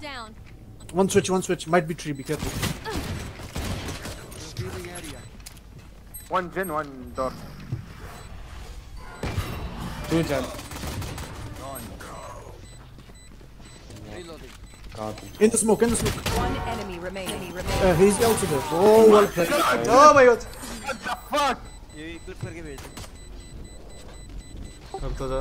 down. One switch, one switch. Might be tree, be careful. Revealing. One gen, one door. Two gen. Reloading. In the smoke, in the smoke. One enemy remaining. Uh, he's also there. Oh, well played. Oh my god. What the Fuck! You clip करके भेज अब तो जा